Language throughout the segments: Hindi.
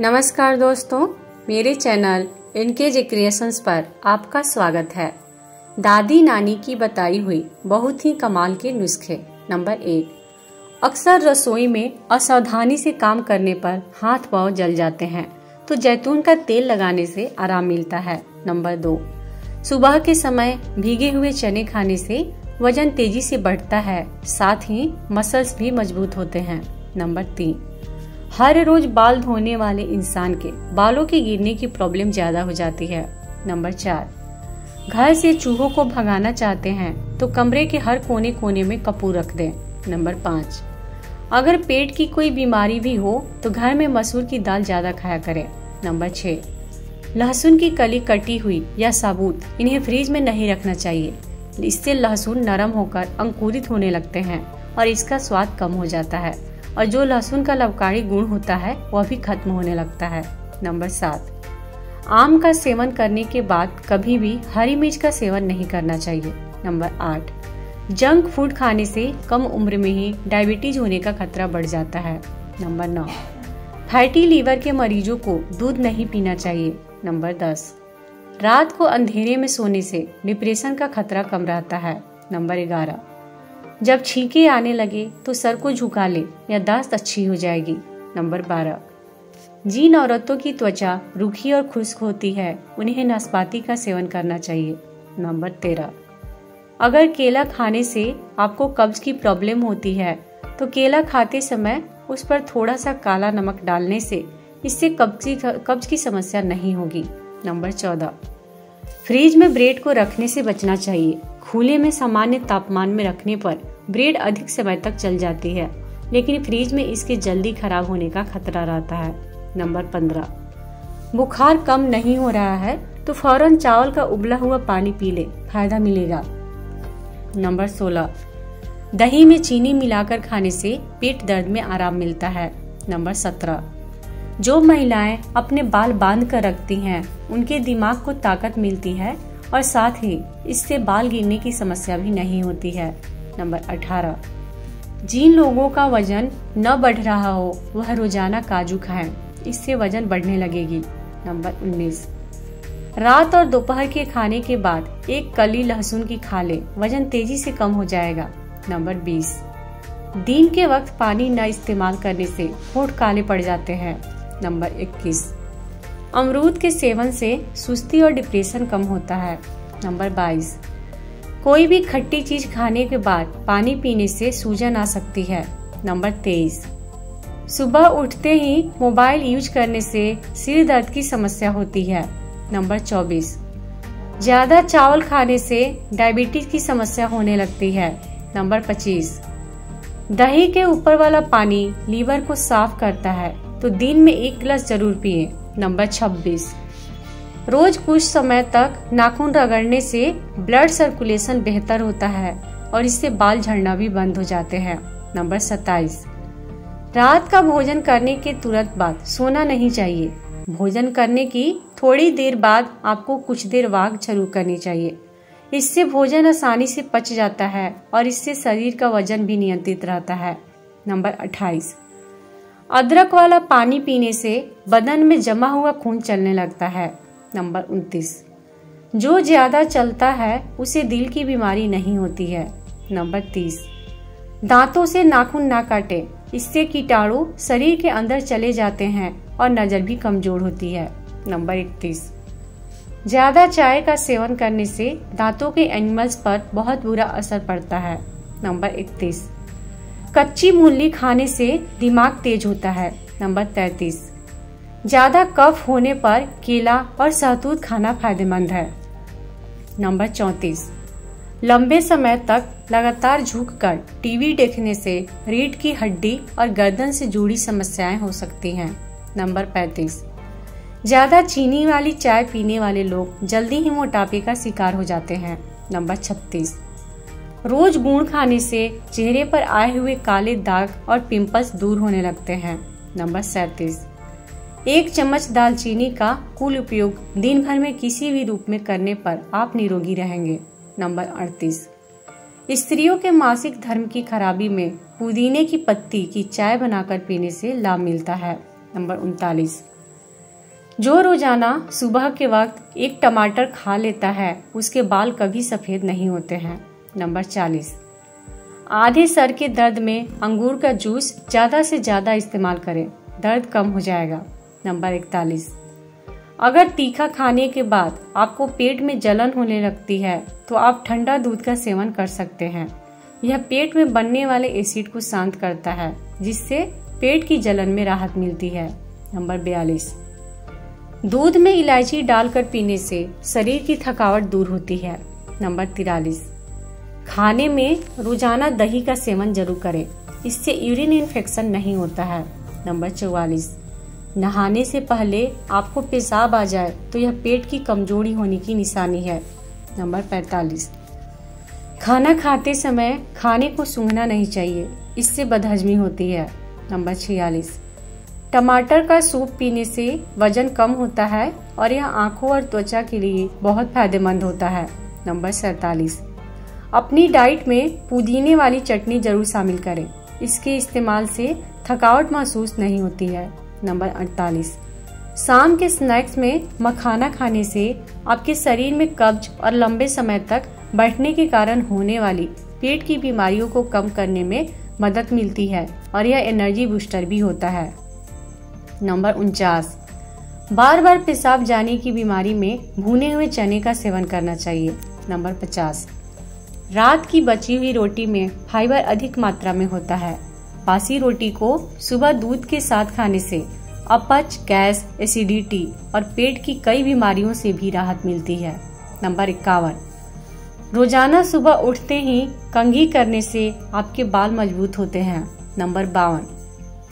नमस्कार दोस्तों, मेरे चैनल इनके जे क्रिएशंस पर आपका स्वागत है। दादी नानी की बताई हुई बहुत ही कमाल के नुस्खे, नंबर एक। अक्सर रसोई में असावधानी से काम करने पर हाथ पाँव जल जाते हैं तो जैतून का तेल लगाने से आराम मिलता है, नंबर दो। सुबह के समय भीगे हुए चने खाने से वज़न तेज़ी से बढ़ता है, साथ ही मसल्स भी मज़बूत होते हैं, नंबर तीन। हर रोज बाल धोने वाले इंसान के बालों के गिरने की प्रॉब्लम ज़्यादा हो जाती है। नंबर चार, घर से चूहों को भगाना चाहते हैं तो कमरे के हर कोने कोने में कपूर रख दें। नंबर पाँच, अगर पेट की कोई बीमारी भी हो तो घर में मसूर की दाल ज़्यादा खाया करें। नंबर छह, लहसुन की कली कटी हुई या साबुत, इन्हें फ्रिज में नहीं रखना चाहिए। इससे लहसुन नरम होकर अंकुरित होने लगते हैं और इसका स्वाद कम हो जाता है। और जो लहसुन का लाभकारी गुण होता है, वह भी खत्म होने लगता है। नंबर सात। आम का सेवन करने के बाद कभी भी हरी मिर्च का सेवन नहीं करना चाहिए। नंबर आठ। जंक फ़ूड खाने से कम उम्र में ही डायबिटीज़ होने का खतरा बढ़ जाता है। नंबर नौ। फैटी लीवर के मरीजों को दूध नहीं पीना चाहिए। नंबर दस। रात को अंधेरे में सोने से डिप्रेशन का खतरा कम रहता है। नंबर ग्यारह। जब छींके आने लगे तो सर को झुका ले, या दास्त अच्छी हो जाएगी। नंबर बारह। जिन औरतों की त्वचा रूखी और खुश्क होती है, उन्हें नाशपाती का सेवन करना चाहिए। नंबर तेरह। अगर केला खाने से आपको कब्ज की प्रॉब्लम होती है तो केला खाते समय उस पर थोड़ा सा काला नमक डालने से इससे कब्ज की कब्ज की समस्या नहीं होगी। नंबर चौदह। फ्रिज में ब्रेड को रखने से बचना चाहिए। खुले में सामान्य तापमान में रखने पर ब्रेड अधिक समय तक चल जाती है, लेकिन फ्रिज में इसके जल्दी खराब होने का खतरा रहता है। नंबर पंद्रह। बुखार कम नहीं हो रहा है तो फ़ौरन चावल का उबला हुआ पानी पी ले, फ़ायदा मिलेगा। नंबर सोलह। दही में चीनी मिलाकर खाने से पेट दर्द में आराम मिलता है। नंबर सत्रह। जो महिलाएँ अपने बाल बाँध कर रखती हैं, उनके दिमाग को ताकत मिलती है और साथ ही इससे बाल गिरने की समस्या भी नहीं होती है। नंबर 18 जिन लोगों का वज़न न बढ़ रहा हो, वह रोज़ाना काजू खाएँ। इससे वज़न बढ़ने लगेगी। नंबर 19 रात और दोपहर के खाने के बाद एक कली लहसुन की खा ले वज़न तेज़ी से कम हो जाएगा। नंबर 20 दिन के वक्त पानी न इस्तेमाल करने से होठ काले पड़ जाते हैं। नंबर 21 अमरूद के सेवन से सुस्ती और डिप्रेशन कम होता है। नंबर 22 कोई भी खट्टी चीज़ खाने के बाद पानी पीने से सूजन आ सकती है। नंबर 23 सुबह उठते ही मोबाइल यूज़ करने से सिर दर्द की समस्या होती है। नंबर 24 ज़्यादा चावल खाने से डायबिटीज़ की समस्या होने लगती है। नंबर 25 दही के ऊपर वाला पानी लीवर को साफ़ करता है तो दिन में एक गिलास ज़रूर पिए। नंबर 26 रोज कुछ समय तक नाखून रगड़ने से ब्लड सर्कुलेशन बेहतर होता है और इससे बाल झड़ना भी बंद हो जाते हैं। नंबर 27 रात का भोजन करने के तुरंत बाद सोना नहीं चाहिए। भोजन करने की थोड़ी देर बाद आपको कुछ देर वाक ज़रूर करनी चाहिए। इससे भोजन आसानी से पच जाता है और इससे शरीर का वज़न भी नियंत्रित रहता है। नंबर 28 अदरक वाला पानी पीने से बदन में जमा हुआ खून चलने लगता है। नंबर उनतीस। जो ज़्यादा चलता है, उसे दिल की बीमारी नहीं होती है। नंबर तीस। दांतों से नाखून ना काटे, इससे कीटाणु शरीर के अंदर चले जाते हैं और नज़र भी कमज़ोर होती है। नंबर इकतीस। ज़्यादा चाय का सेवन करने से दांतों के एनिमल्स पर बहुत बुरा असर पड़ता है। नंबर इकतीस। कच्ची मूली खाने से दिमाग तेज होता है। नंबर तैतीस। ज़्यादा कफ होने पर केला और सहतूत खाना फ़ायदेमंद है। नंबर चौतीस। लंबे समय तक लगातार झुककर टीवी देखने से रीढ़ की हड्डी और गर्दन से जुड़ी समस्याएँ हो सकती हैं। नंबर पैतीस। ज़्यादा चीनी वाली चाय पीने वाले लोग जल्दी ही मोटापे का शिकार हो जाते हैं। नंबर छत्तीस। रोज गुड़ खाने से चेहरे पर आए हुए काले दाग और पिंपल्स दूर होने लगते हैं। नंबर सैतीस। एक चम्मच दालचीनी का कुल उपयोग दिन भर में किसी भी रूप में करने पर आप निरोगी रहेंगे। नंबर अड़तीस। स्त्रियों के मासिक धर्म की खराबी में पुदीने की पत्ती की चाय बनाकर पीने से लाभ मिलता है। नंबर उनतालीस। जो रोज़ाना सुबह के वक्त एक टमाटर खा लेता है, उसके बाल कभी सफ़ेद नहीं होते हैं। नंबर चालीस। आधे सर के दर्द में अंगूर का जूस ज़्यादा से ज़्यादा इस्तेमाल करें, दर्द कम हो जाएगा। नंबर इकतालीस। अगर तीखा खाने के बाद आपको पेट में जलन होने लगती है तो आप ठंडा दूध का सेवन कर सकते हैं। यह पेट में बनने वाले एसिड को शांत करता है, जिससे पेट की जलन में राहत मिलती है। नंबर बयालीस। दूध में इलायची डालकर पीने से शरीर की थकावट दूर होती है। नंबर तिरालीस। खाने में रोज़ाना दही का सेवन ज़रूर करें। इससे यूरिन इन्फेक्शन नहीं होता है। नंबर चौवालीस। नहाने से पहले आपको पेशाब आ जाए तो यह पेट की कमज़ोरी होने की निशानी है। नंबर पैतालीस। खाना खाते समय खाने को सूंघना नहीं चाहिए, इससे बदहजमी होती है। नंबर छियालीस। टमाटर का सूप पीने से वज़न कम होता है और यह आँखों और त्वचा के लिए बहुत फ़ायदेमंद होता है। नंबर सैतालीस। अपनी डाइट में पुदीने वाली चटनी ज़रूर शामिल करें। इसके इस्तेमाल से थकावट महसूस नहीं होती है। नंबर अड़तालीस। शाम के स्नैक्स में मखाना खाने से आपके शरीर में कब्ज और लंबे समय तक बैठने के कारण होने वाली पेट की बीमारियों को कम करने में मदद मिलती है और यह एनर्जी बूस्टर भी होता है। नंबर उनचास। बार बार पेशाब जाने की बीमारी में भुने हुए चने का सेवन करना चाहिए। नंबर पचास। रात की बची हुई रोटी में फाइबर अधिक मात्रा में होता है। बासी रोटी को सुबह दूध के साथ खाने से अपच, गैस, एसिडिटी और पेट की कई बीमारियों से भी राहत मिलती है। नंबर इक्यावन। रोज़ाना सुबह उठते ही कंघी करने से आपके बाल मज़बूत होते हैं। नंबर बावन।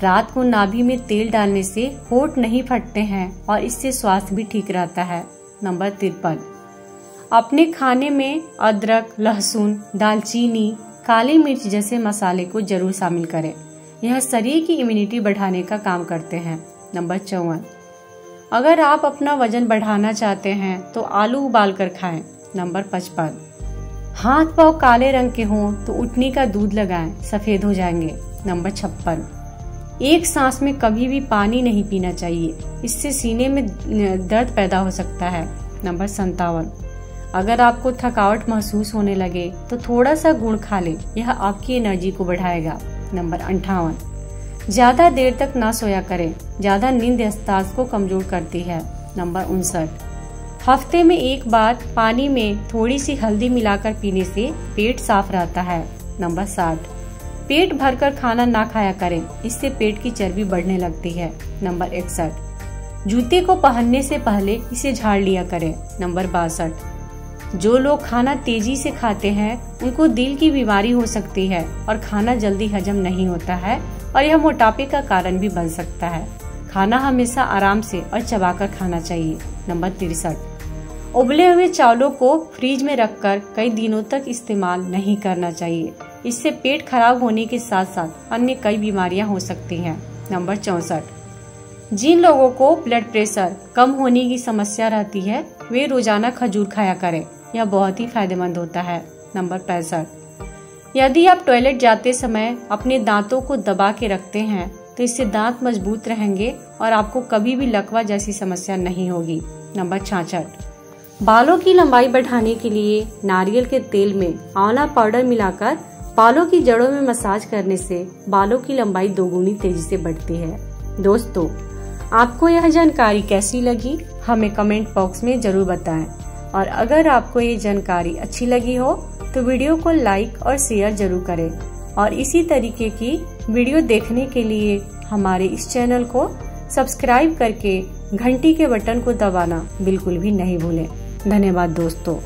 रात को नाभि में तेल डालने से होठ नहीं फटते हैं और इससे स्वास्थ्य भी ठीक रहता है। नंबर तिरपन। अपने खाने में अदरक, लहसुन, दालचीनी, काली मिर्च जैसे मसाले को ज़रूर शामिल करें। यह शरीर की इम्यूनिटी बढ़ाने का काम करते हैं। नंबर चौवन। अगर आप अपना वज़न बढ़ाना चाहते हैं तो आलू उबाल कर खाएँ। नंबर पचपन। हाथ पाव काले रंग के हों तो उठनी का दूध लगाएँ। सफ़ेद हो जाएँगे। नंबर छप्पन। एक सांस में कभी भी पानी नहीं पीना चाहिए। इससे सीने में दर्द पैदा हो सकता है। नंबर संतावन। अगर आपको थकावट महसूस होने लगे तो थोड़ा सा गुड़ खा ले। यह आपकी एनर्जी को बढ़ाएगा। नंबर अंठावन। ज़्यादा देर तक ना सोया करें। ज़्यादा नींद अस्ताज को कमज़ोर करती है। नंबर उनसठ। हफ़्ते में एक बार पानी में थोड़ी सी हल्दी मिलाकर पीने से पेट साफ़ रहता है। नंबर साठ। पेट भरकर खाना ना खाया करें। इससे पेट की चर्बी बढ़ने लगती है। नंबर इकसठ। जूते को पहनने से पहले इसे झाड़ लिया करें। नंबर बासठ। जो लोग खाना तेज़ी से खाते हैं, उनको दिल की बीमारी हो सकती है और खाना जल्दी हजम नहीं होता है और यह मोटापे का कारण भी बन सकता है। खाना हमेशा आराम से और चबाकर खाना चाहिए। नंबर तिरसठ। उबले हुए चावलों को फ्रिज में रखकर कई दिनों तक इस्तेमाल नहीं करना चाहिए। इससे पेट खराब होने के साथ साथ अन्य कई बीमारियाँ हो सकती हैं। नंबर चौसठ। जिन लोगों को ब्लड प्रेशर कम होने की समस्या रहती है, वे रोज़ाना खजूर खाया करें। यह बहुत ही फ़ायदेमंद होता है, नंबर पैंसठ। यदि आप टॉयलेट जाते समय अपने दांतों को दबा के रखते हैं तो इससे दांत मज़बूत रहेंगे और आपको कभी भी लकवा जैसी समस्या नहीं होगी, नंबर छाछठ। बालों की लंबाई बढ़ाने के लिए नारियल के तेल में आंवला पाउडर मिलाकर बालों की जड़ों में मसाज करने से बालों की लंबाई दोगुनी तेज़ी से बढ़ती है। दोस्तों, आपको यह जानकारी कैसी लगी, हमें कमेंट बॉक्स में ज़रूर बताएँ। और अगर आपको ये जानकारी अच्छी लगी हो तो वीडियो को लाइक और शेयर ज़रूर करें। और इसी तरीके की वीडियो देखने के लिए हमारे इस चैनल को सब्सक्राइब करके घंटी के बटन को दबाना बिल्कुल भी नहीं भूलें। धन्यवाद दोस्तों।